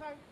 く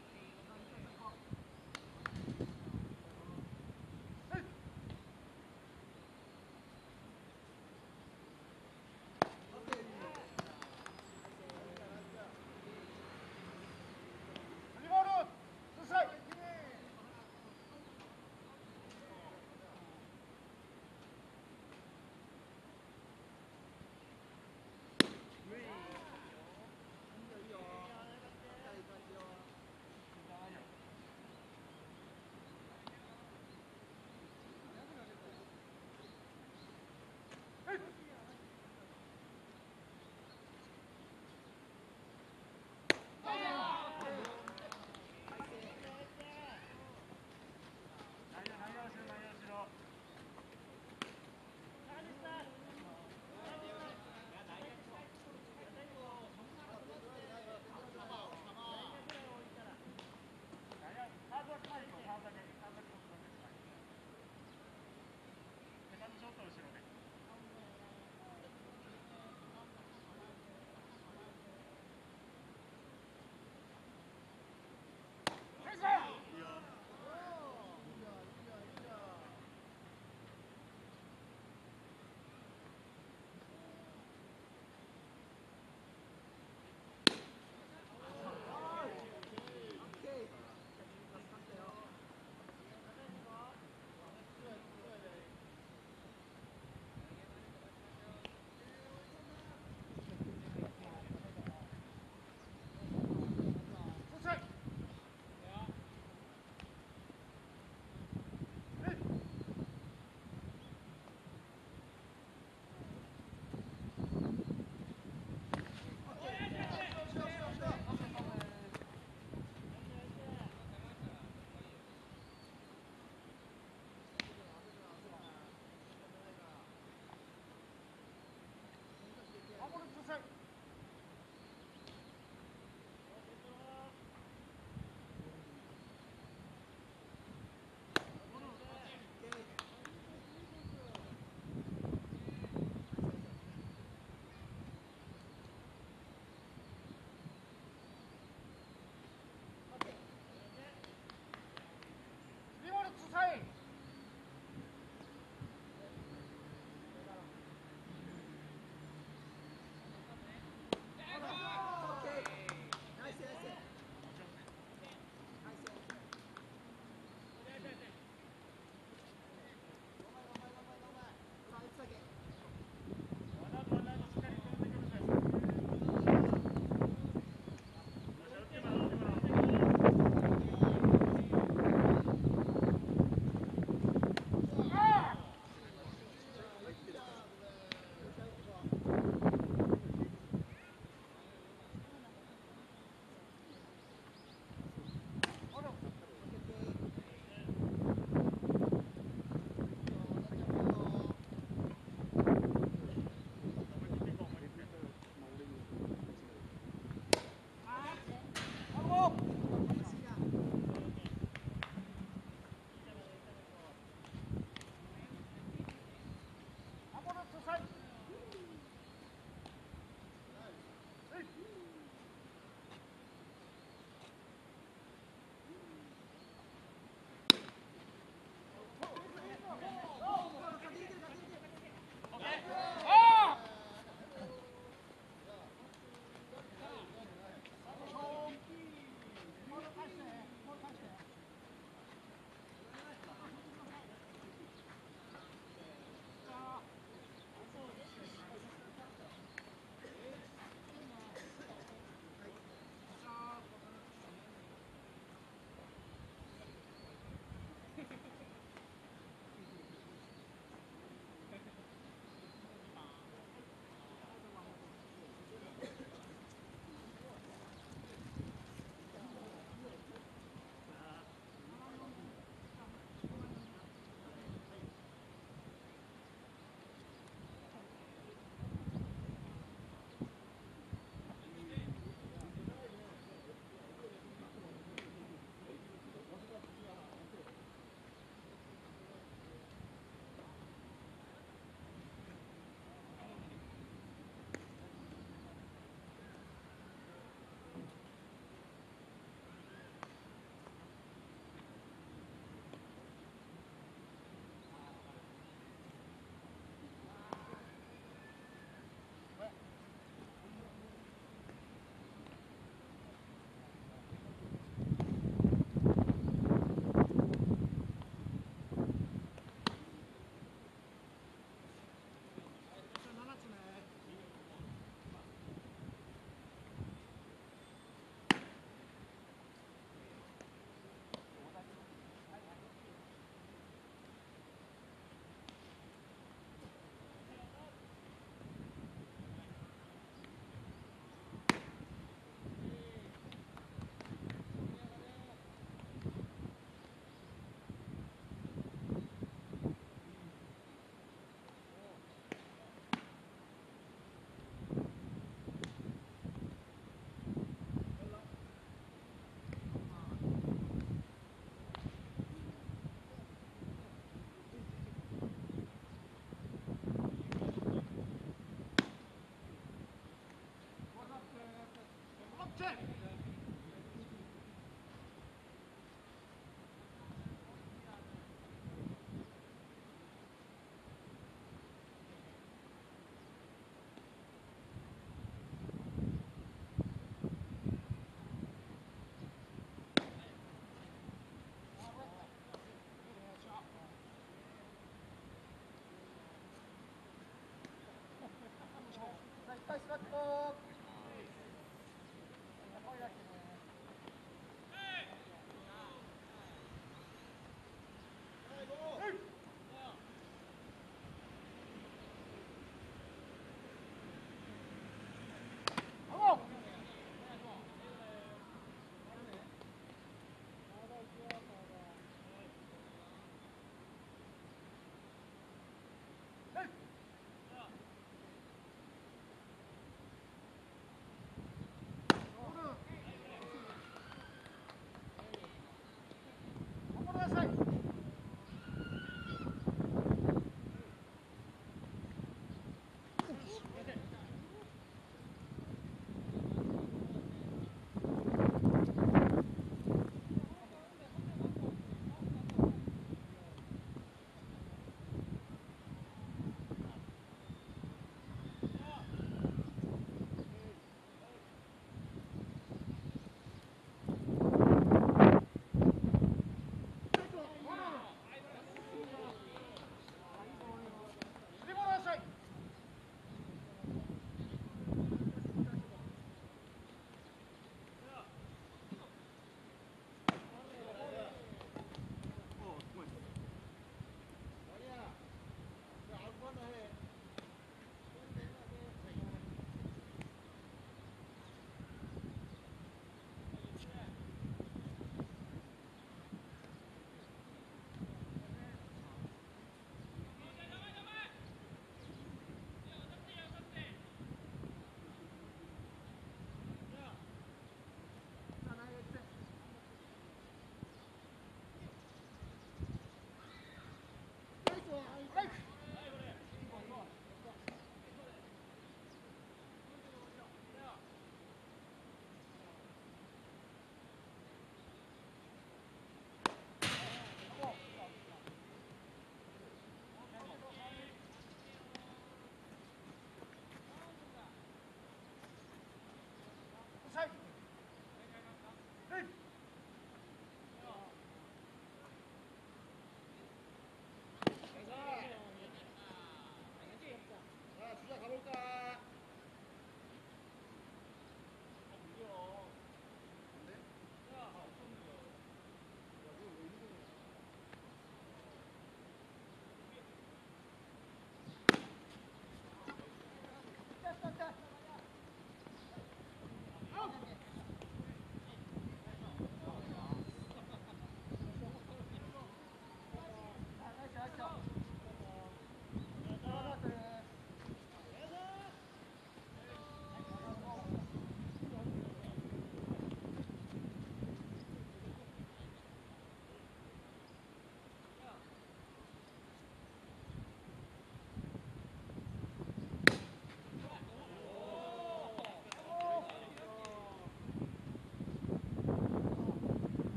ナイ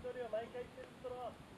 距離を毎回言ってるところ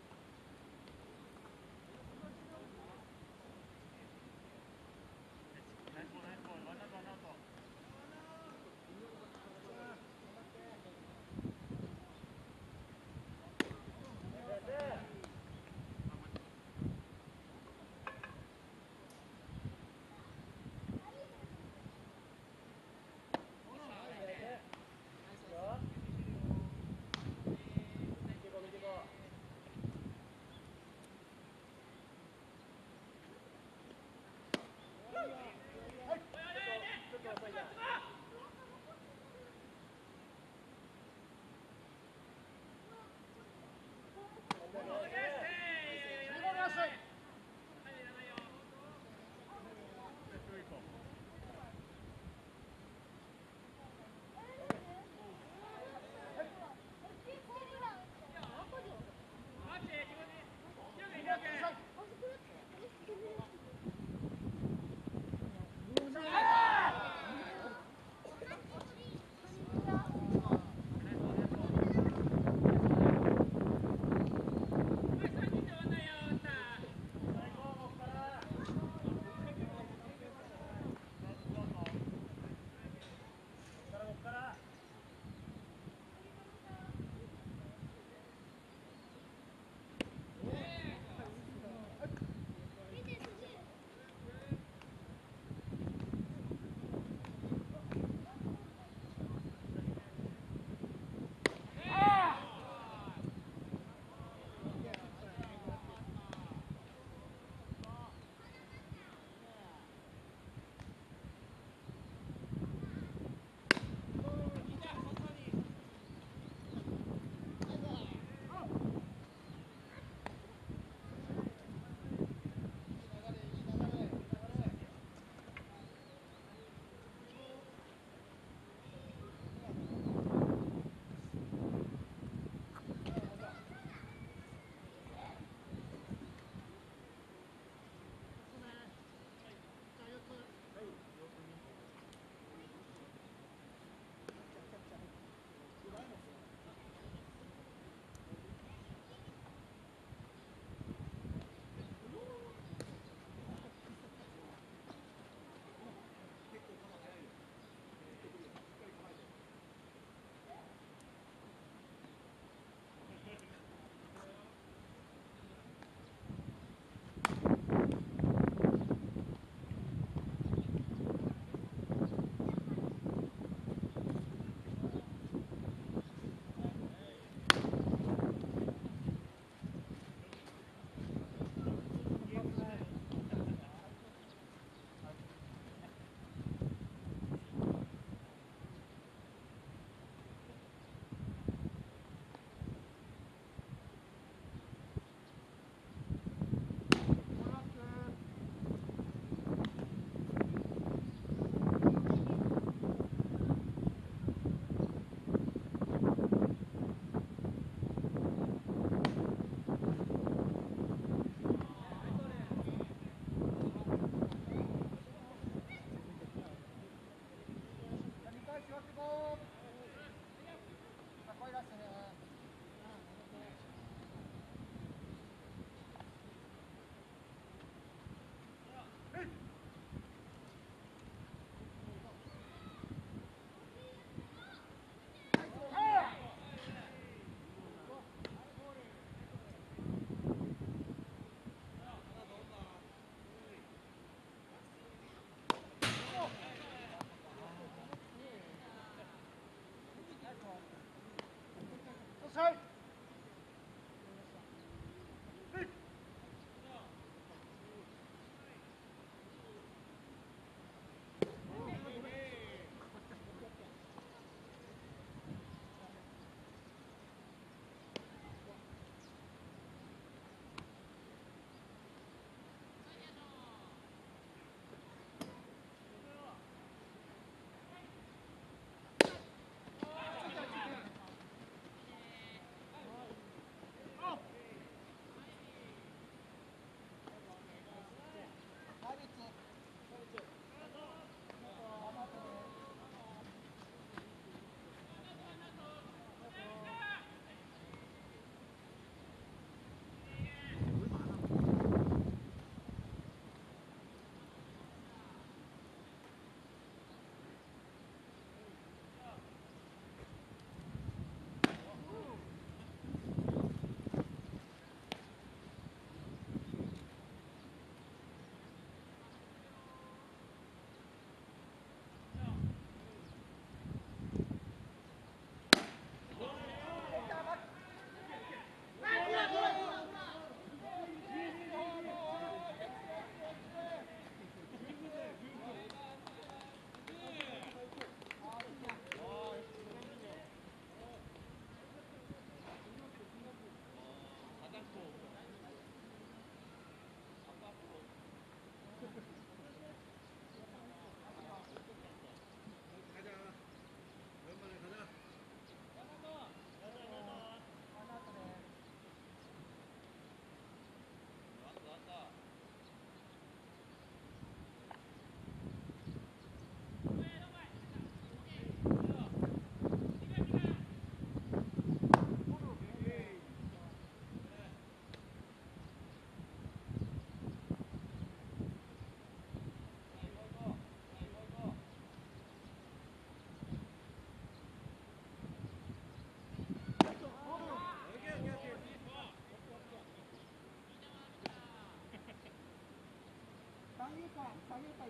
下げた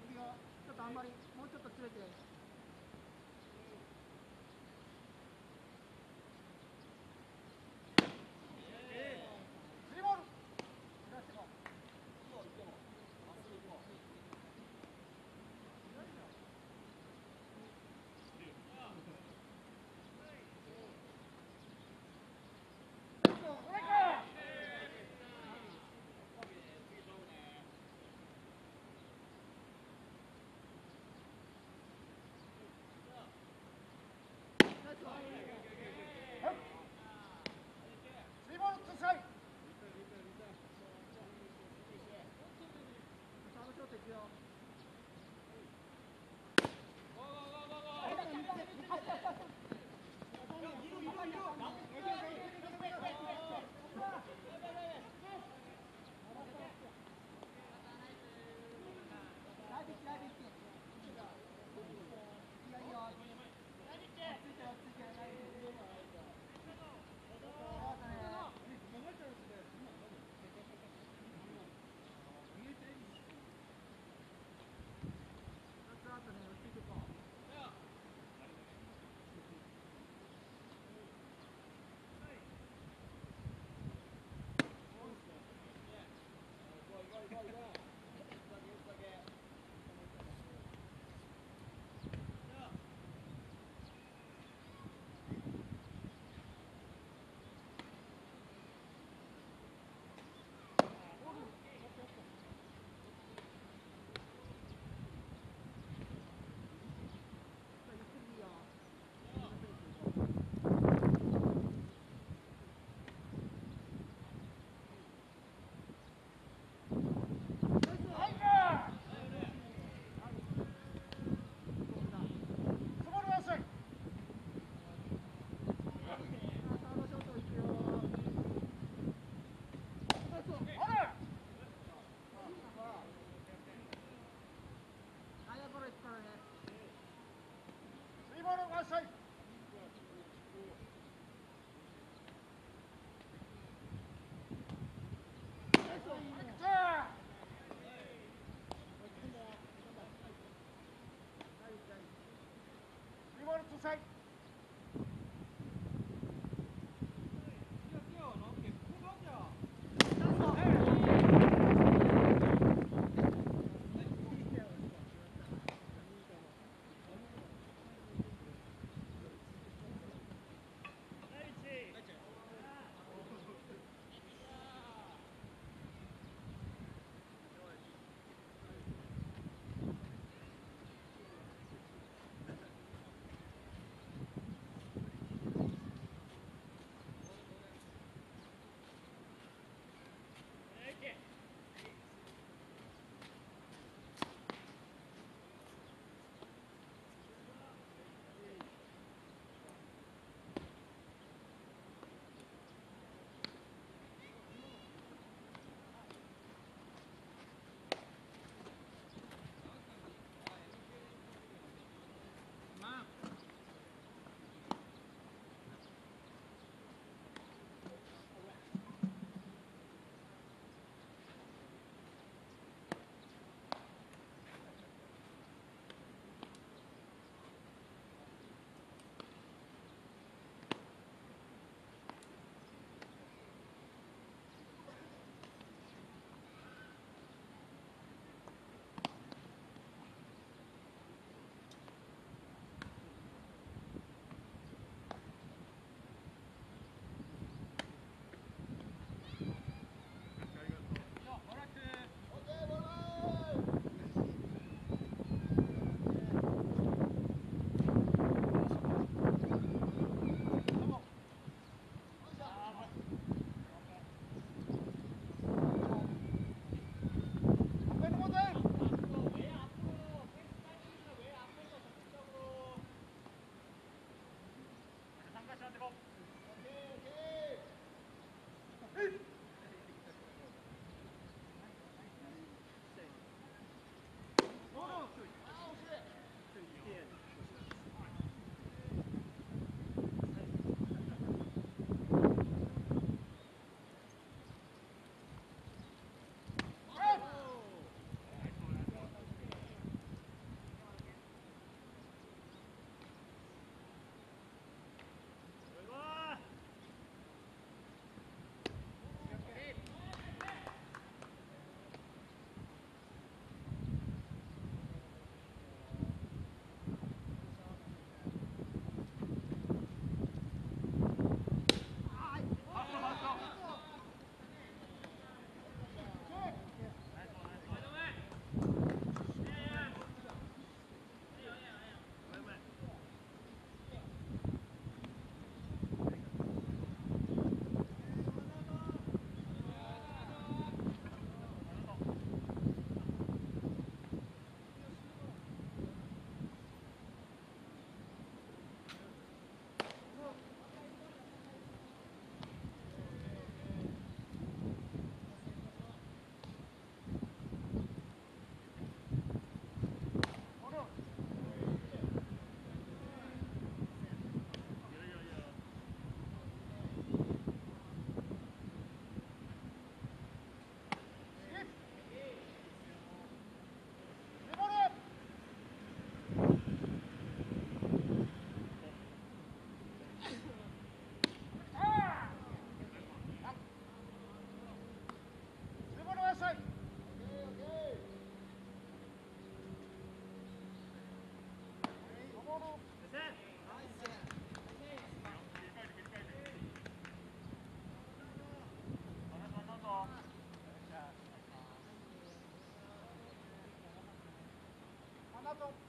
ちょっとあんまりもうちょっとずれて Concentrate. 하나도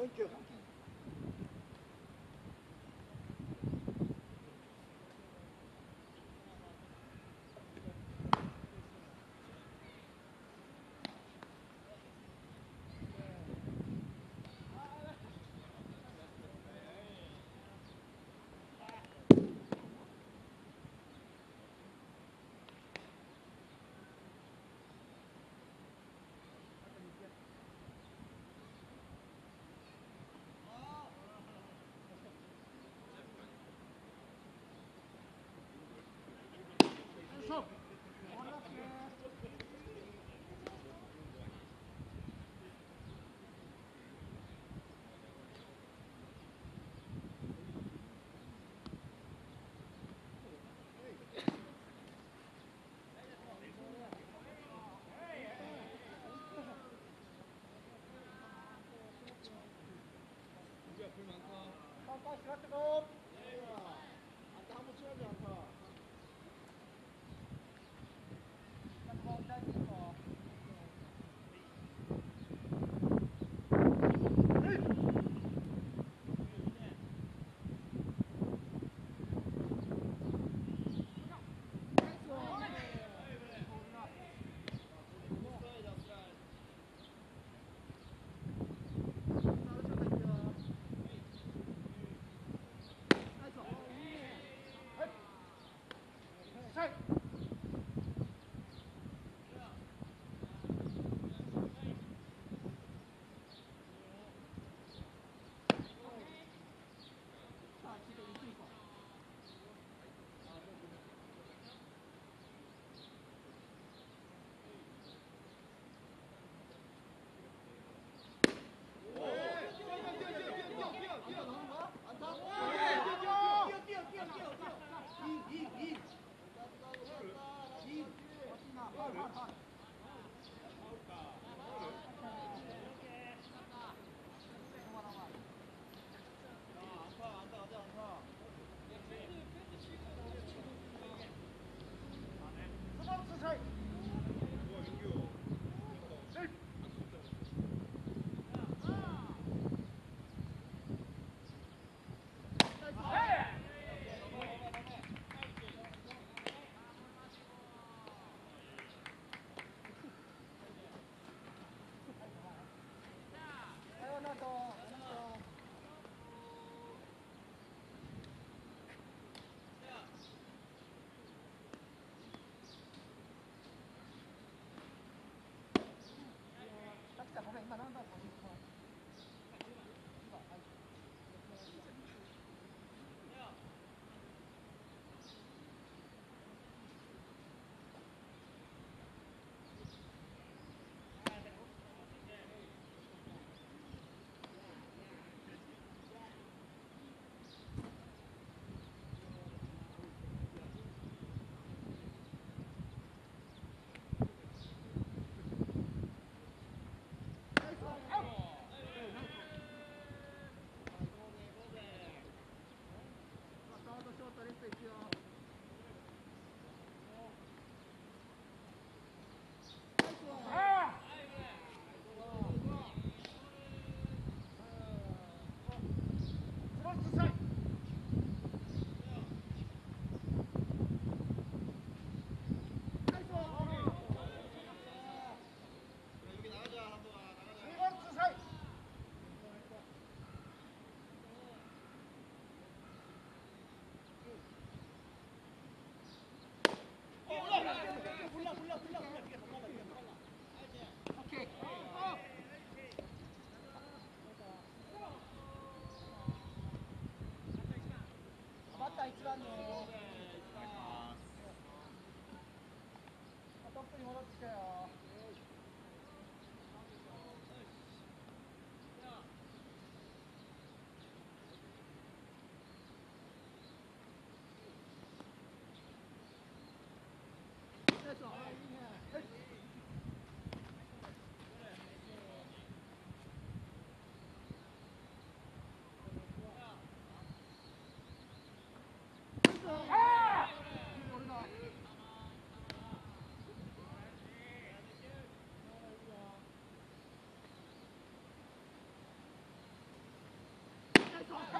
Don't you? しまっ Gracias. Oh,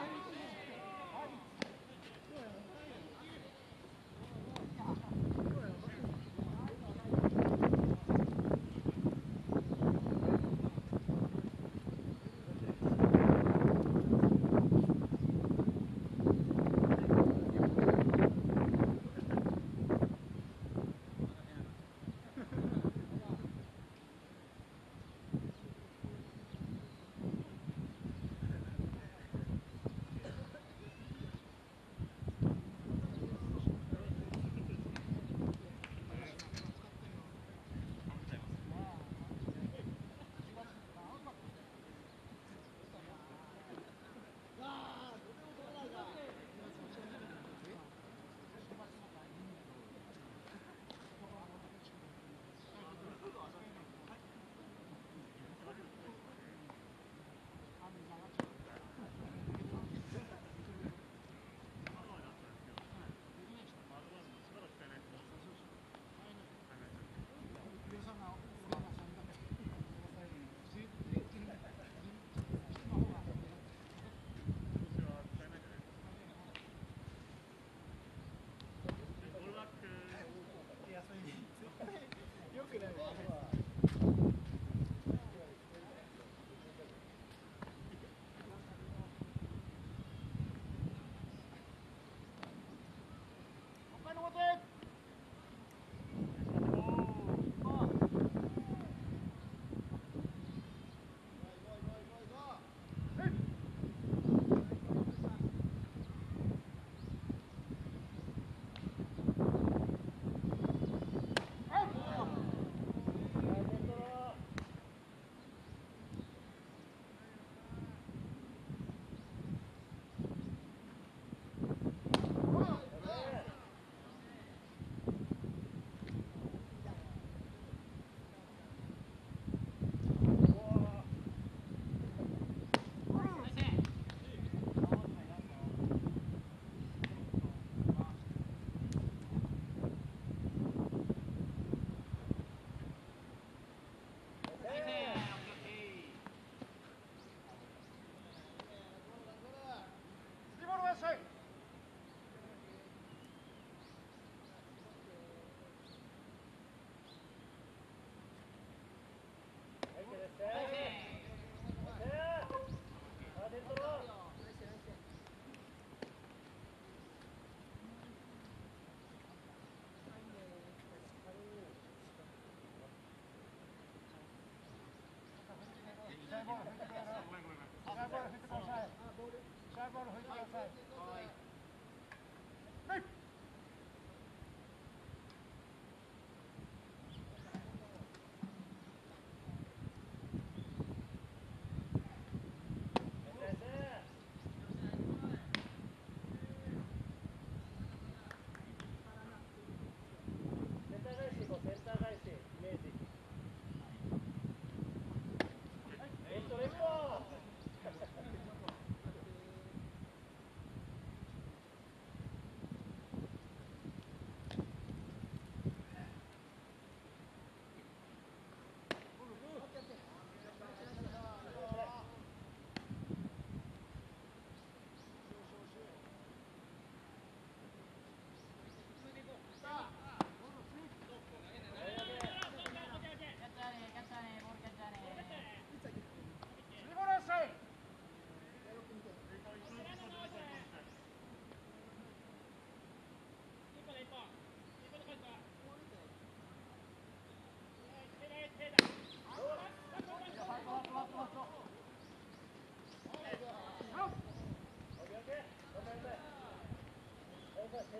Five, five, five.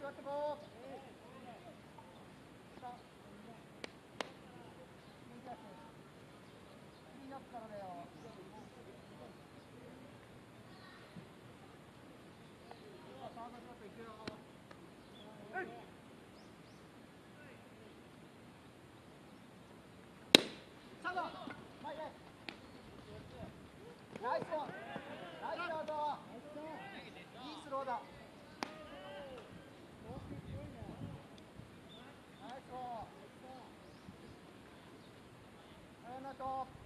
座ってこう。off.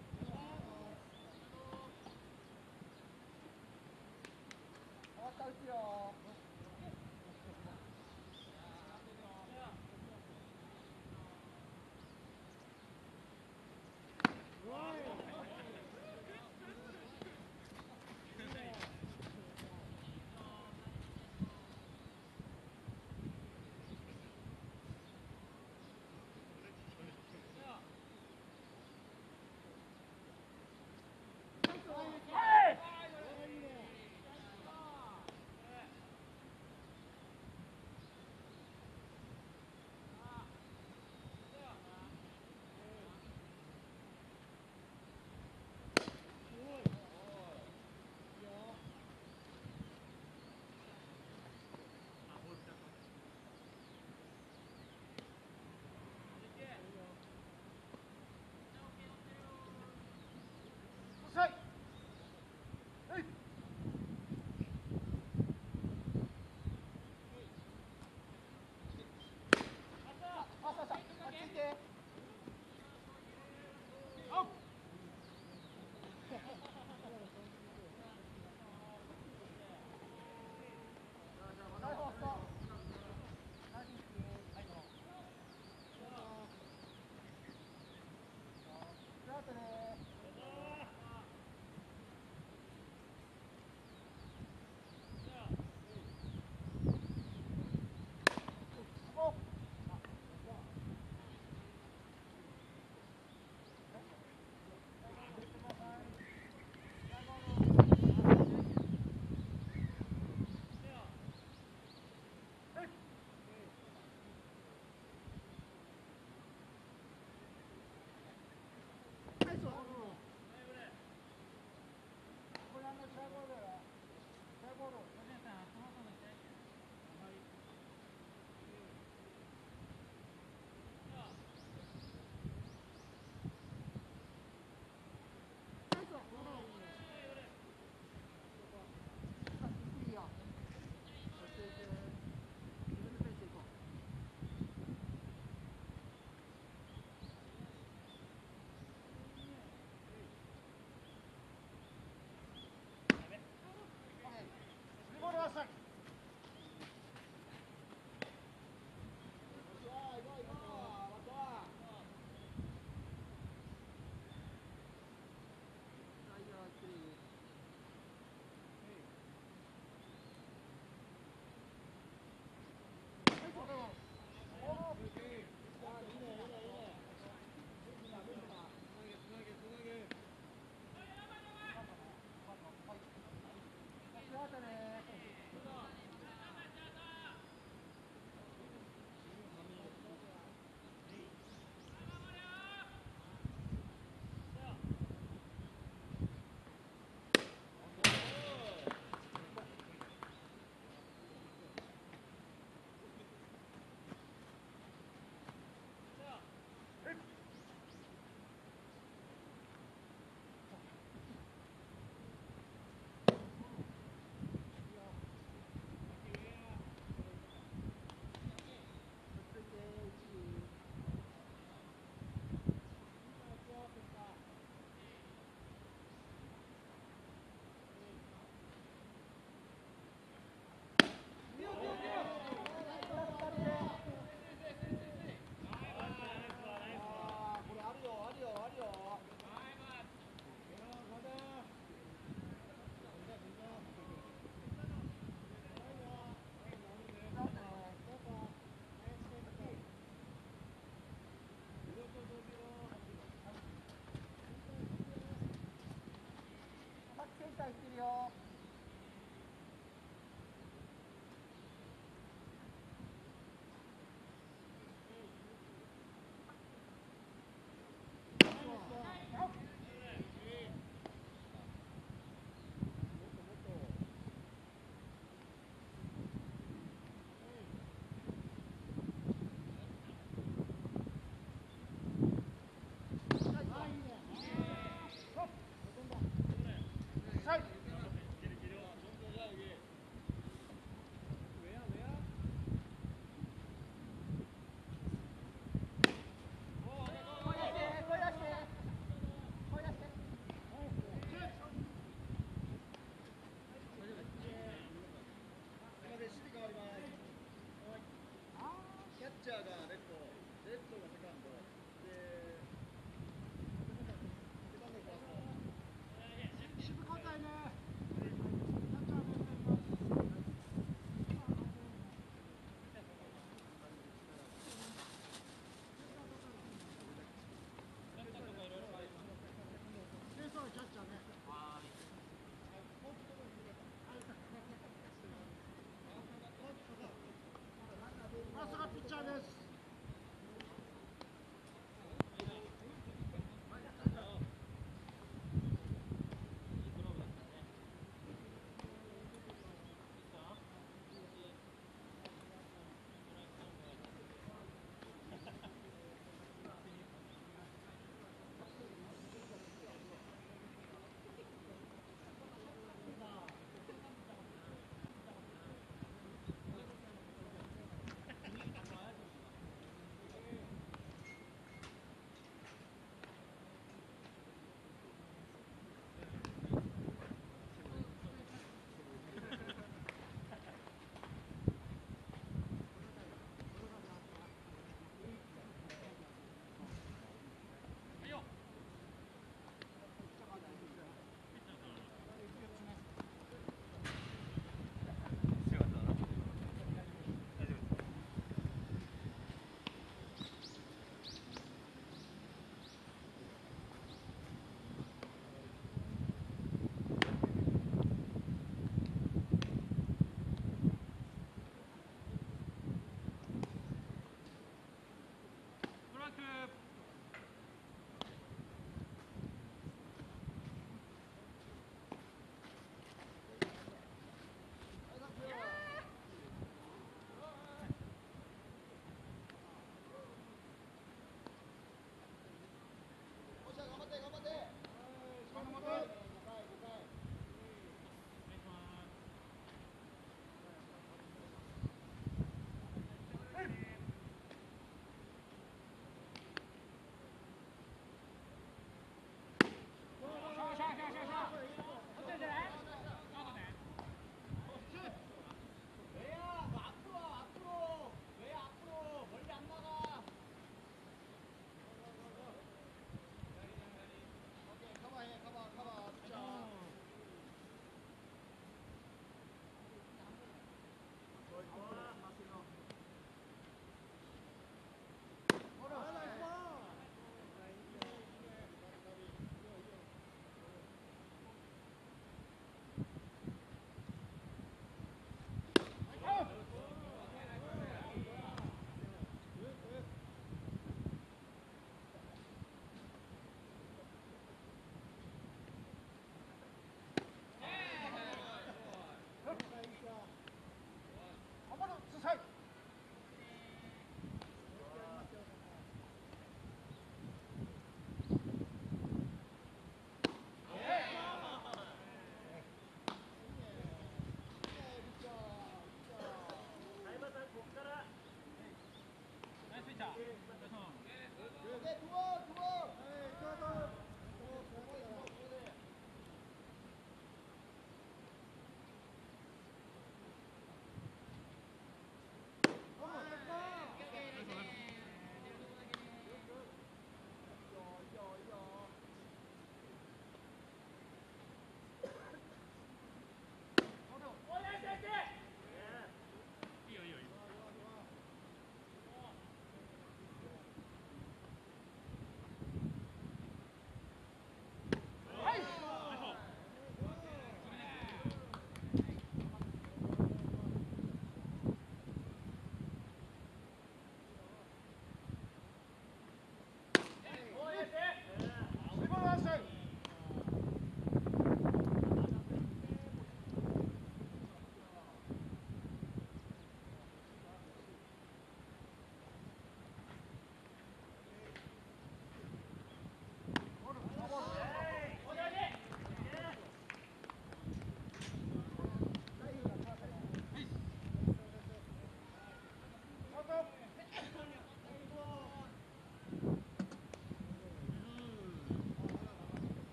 십자가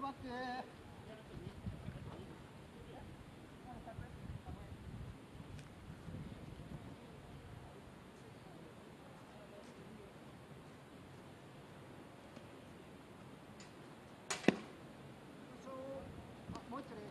頑って。もう一回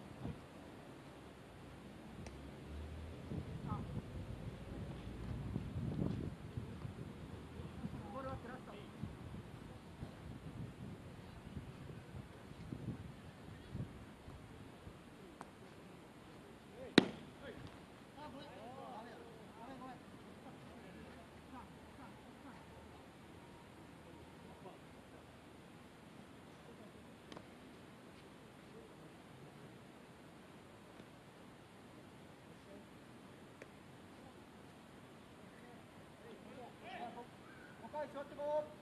座ってこう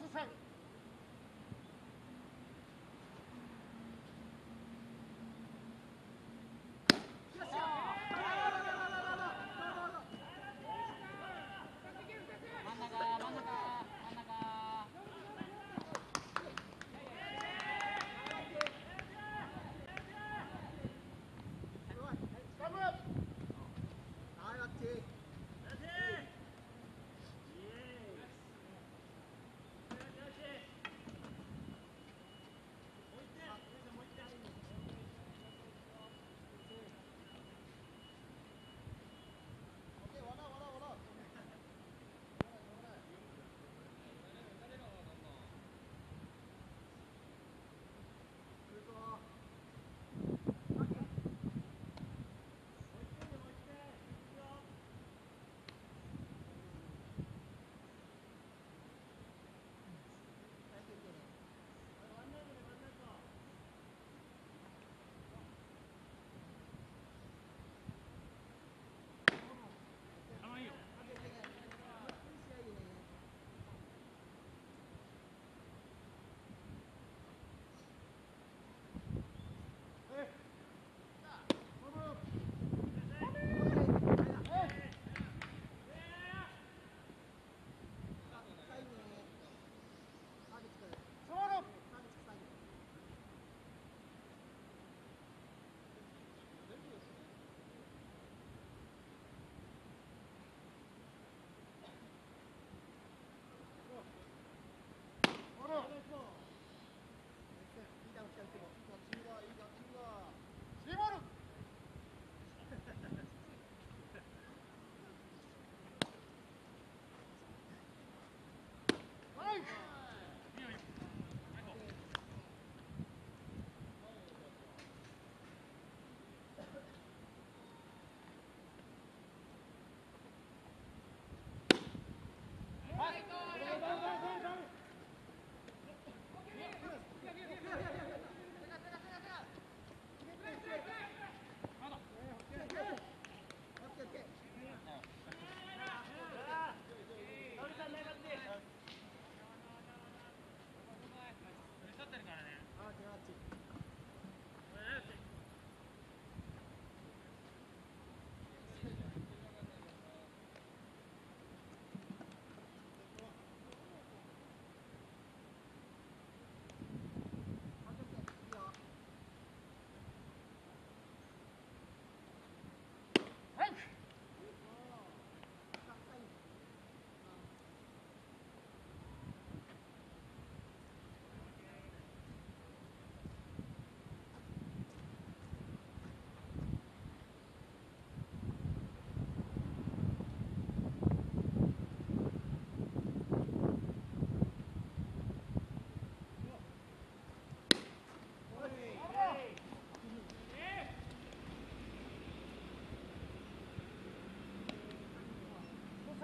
That's the second.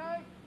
Okay.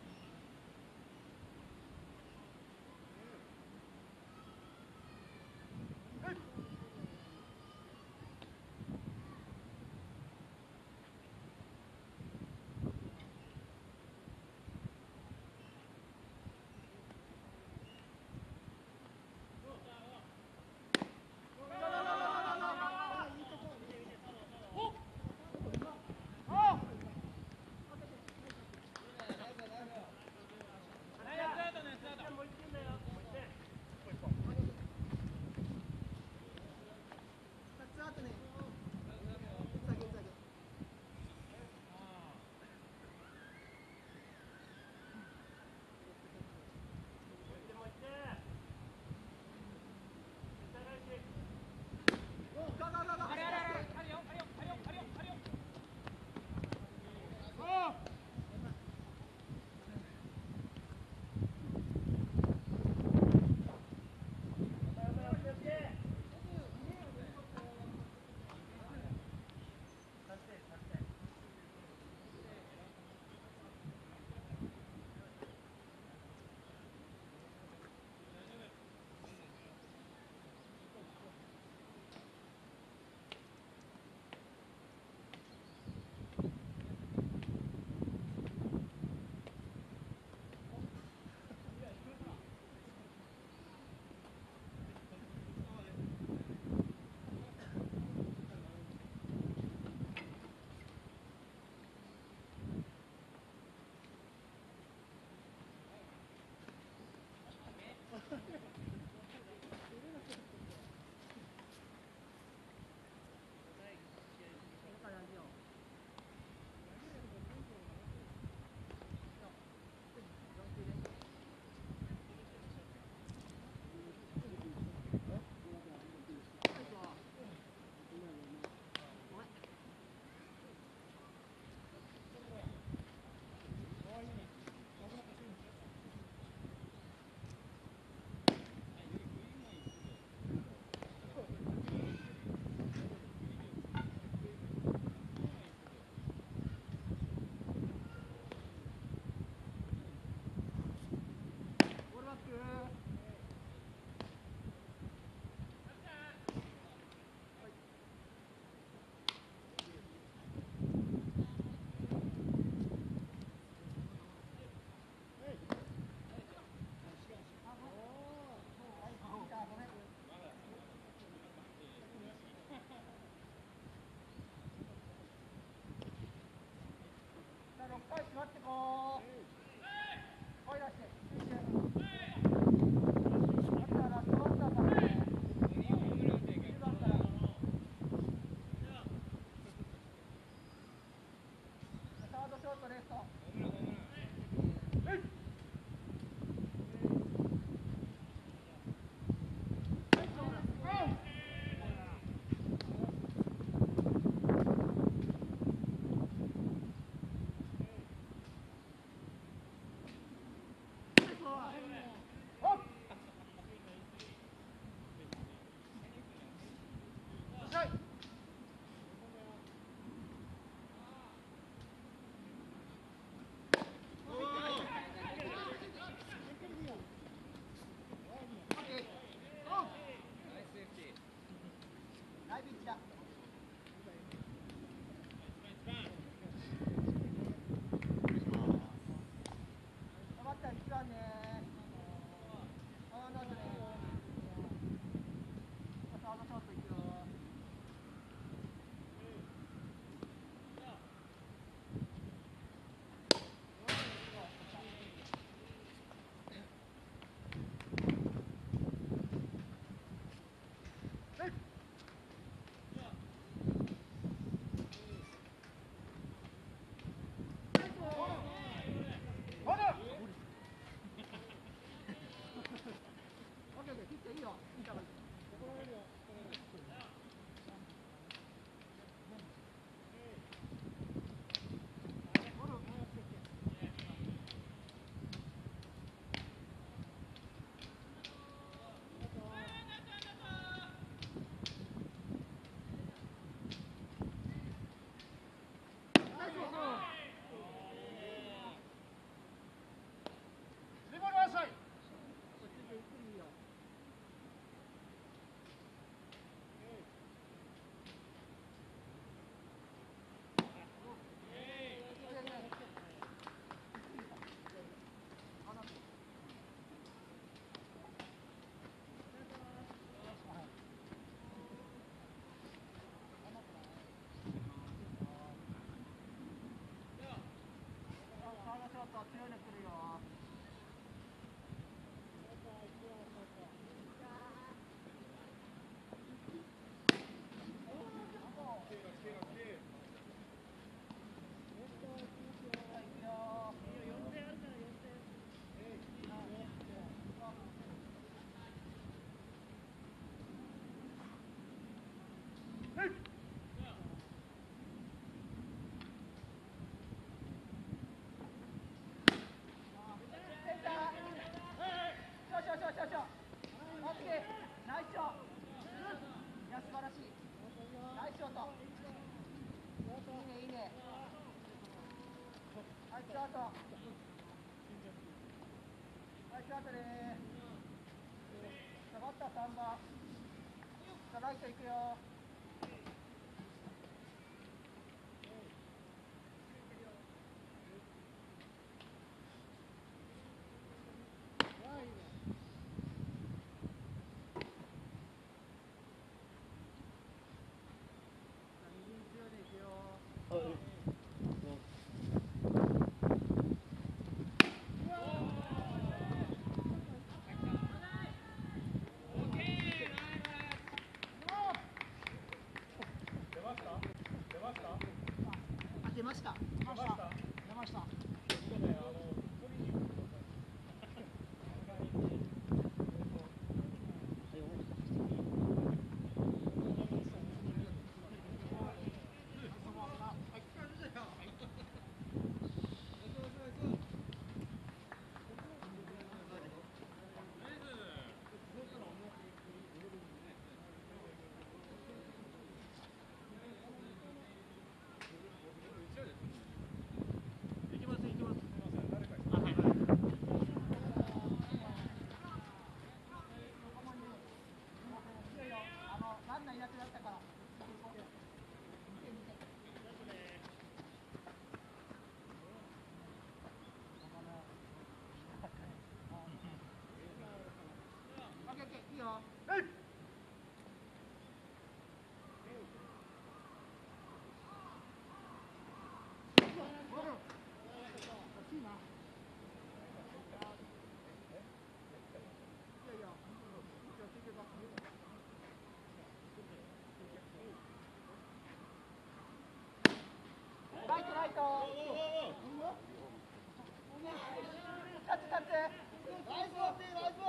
not the goal. かったね。下がった3番。下がっていくよ。立って立って。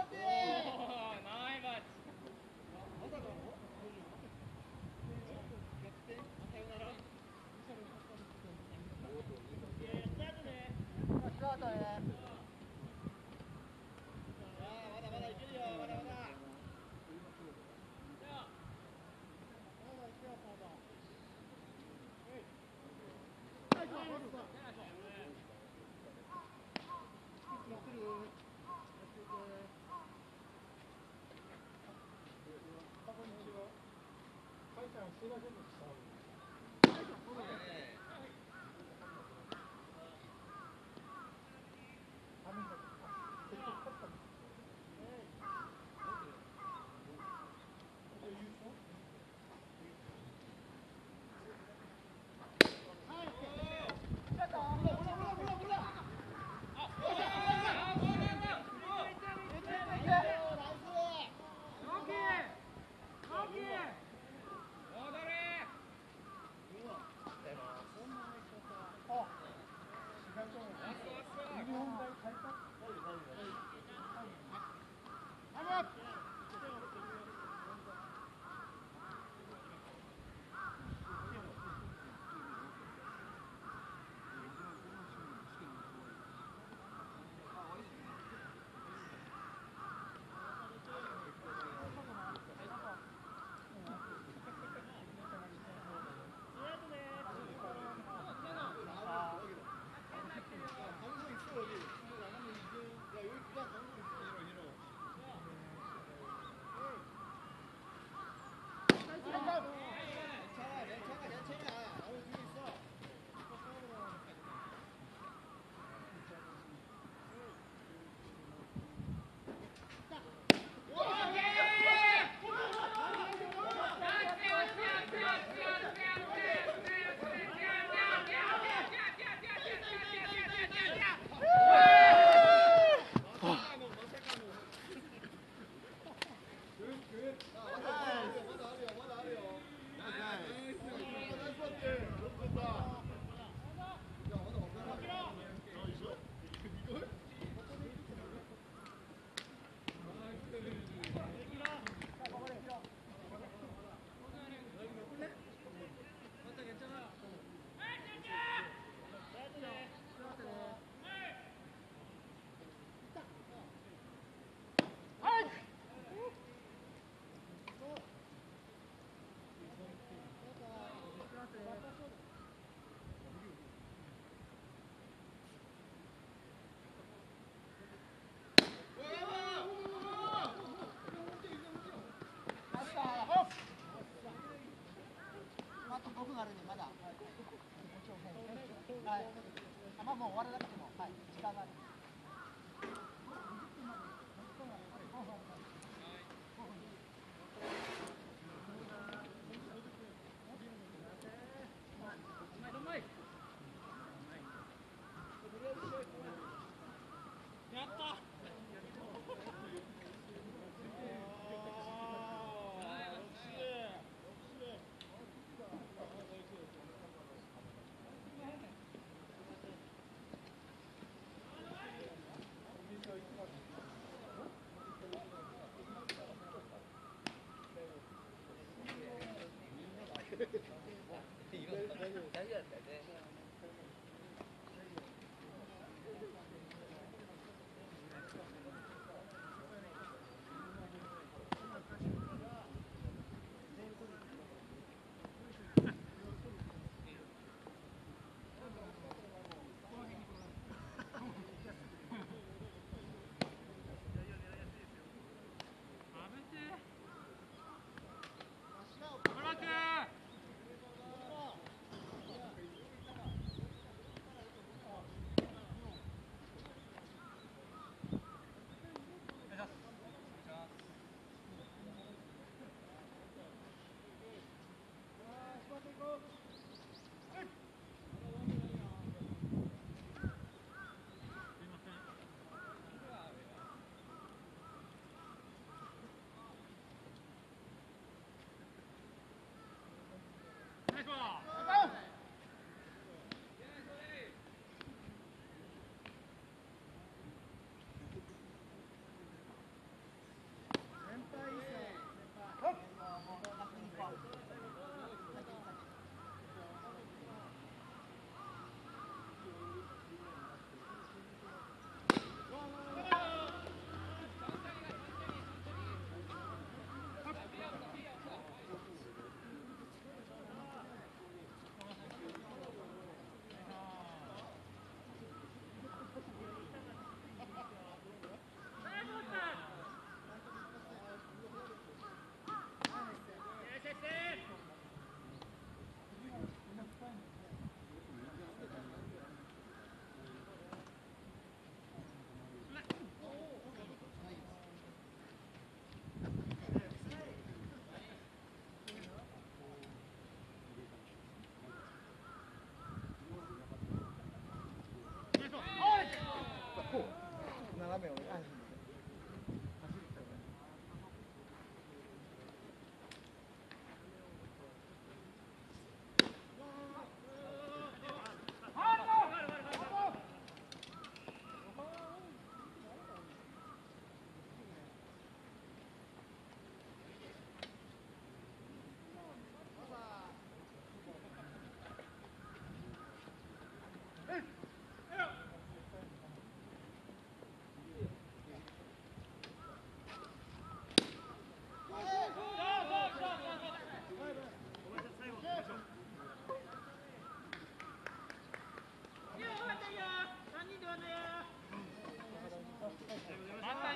vamos, vamos. あま Tủ đá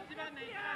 Hadi ben de.